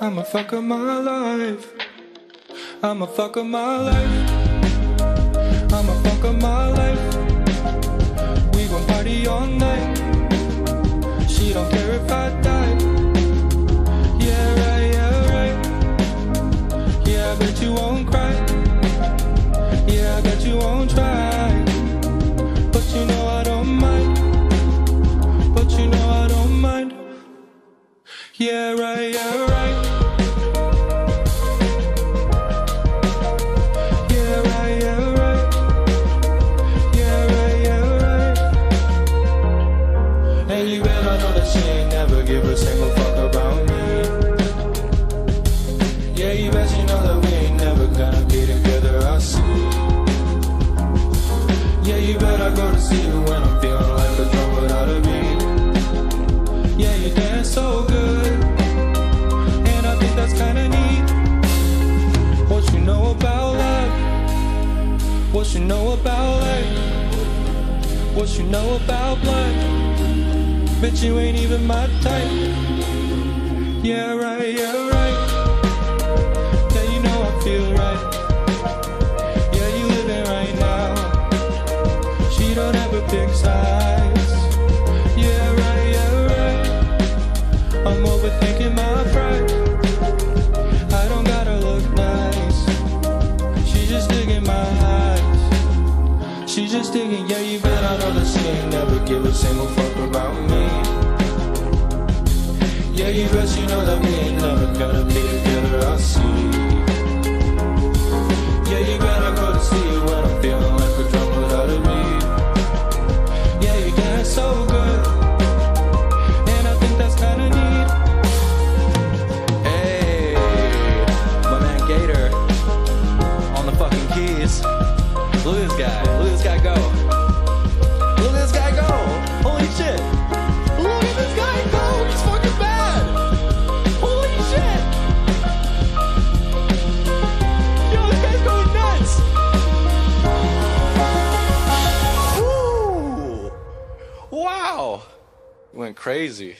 I'm a fuck of my life. I'm a fuck of my life. I'm a fuck of my life. We gon' party all night. She don't care if I die. Yeah, right, yeah, right. Yeah, I bet you won't cry. Yeah, I bet you won't try. But you know I don't mind. But you know I don't mind. Yeah, right, yeah, And you better know that she ain't never give a single fuck about me. Yeah, you bet you know that we ain't never gonna be together, I see. Yeah, you better go to see her when I'm feeling like a drum without a beat. Yeah, you dance so good, and I think that's kinda neat. What you know about love? What you know about life? What you know about blood? Bitch, you ain't even my type. Yeah, right, yeah, right. Yeah, you know I feel right. Yeah, you living right now. She don't ever pick sides. Yeah, right, yeah, right. I'm overthinking my pride. I don't gotta look nice. She just digging my just digging, yeah, you bet I know that she ain't never give a single fuck You know that we ain't never gonna be together, I see. Yeah, you better go to when I'm feeling like without a beat. Yeah, you dance so good, and I think that's kinda neat. Hey, my man Gator on the fucking keys. Look at this guy. Look at this guy go. Wow. Went crazy.